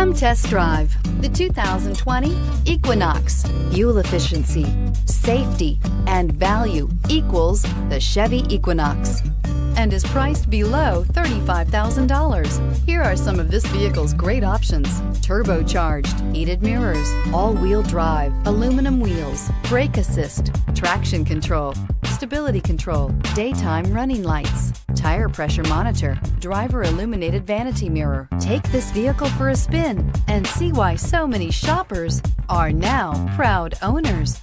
Come test drive the 2020 Equinox. Fuel efficiency, safety, and value equals the Chevy Equinox and is priced below $35,000. Here are some of this vehicle's great options. Turbocharged, heated mirrors, all-wheel drive, aluminum wheels, brake assist, traction control, stability control, daytime running lights, tire pressure monitor, driver illuminated vanity mirror. Take this vehicle for a spin and see why so many shoppers are now proud owners.